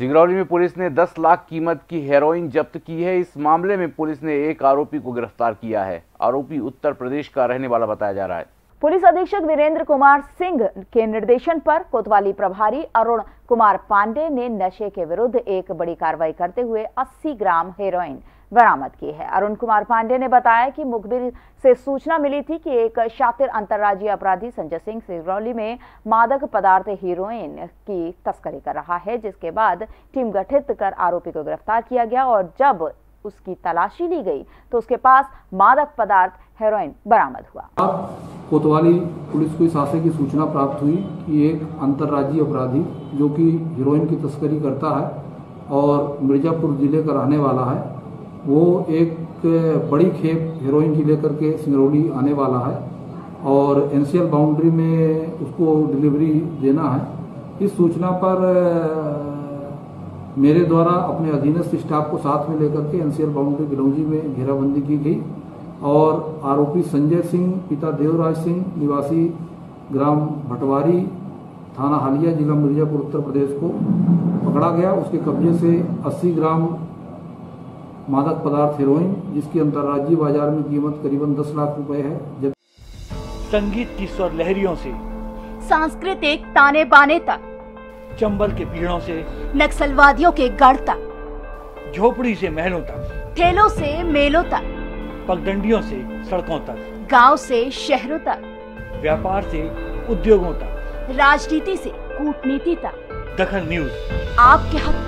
सिंगरौली में पुलिस ने 10 लाख कीमत की हेरोइन जब्त की है। इस मामले में पुलिस ने एक आरोपी को गिरफ़्तार किया है। आरोपी उत्तर प्रदेश का रहने वाला बताया जा रहा है। पुलिस अधीक्षक वीरेंद्र कुमार सिंह के निर्देशन पर कोतवाली प्रभारी अरुण कुमार पांडे ने नशे के विरुद्ध एक बड़ी कार्रवाई करते हुए 80 ग्राम हेरोइन बरामद की है। अरुण कुमार पांडे ने बताया कि मुखबिर से सूचना मिली थी कि एक शातिर अंतर्राज्यीय अपराधी संजय सिंह सिरौली में मादक पदार्थ हीरोइन की तस्करी कर रहा है, जिसके बाद टीम गठित कर आरोपी को गिरफ़्तार किया गया और जब उसकी तलाशी ली गई तो उसके पास मादक पदार्थ हेरोइन बरामद हुआ। कोतवाली पुलिस को इस आशय की सूचना प्राप्त हुई कि एक अंतर्राज्यीय अपराधी जो कि हीरोइन की तस्करी करता है और मिर्जापुर ज़िले का रहने वाला है वो एक बड़ी खेप हीरोइन की लेकर के सिंगरौली आने वाला है और एनसीएल बाउंड्री में उसको डिलीवरी देना है। इस सूचना पर, मेरे द्वारा अपने अधीनस्थ स्टाफ को साथ में लेकर के एनसीएल बाउंड्री बिलौजी में घेराबंदी की गई और आरोपी संजय सिंह, पिता देवराज सिंह, निवासी ग्राम भटवारी, थाना हालिया, जिला मिर्जापुर, उत्तर प्रदेश को पकड़ा गया। उसके कब्जे से 80 ग्राम मादक पदार्थ हेरोइन जिसकी अंतर्राज्यीय बाज़ार में कीमत करीबन 10 लाख रुपए है। जब संगीत की स्वर लहरियों से सांस्कृतिक ताने बाने तक चंबल के पीड़ों से नक्सलवादियों के गढ़ तक झोपड़ी से महलों तक ठेलों से मेलों तक पगडंडियों से सड़कों तक गाँव से शहरों तक व्यापार से उद्योगों तक। राजनीति से कूटनीति तक। दखल न्यूज़। आपके हक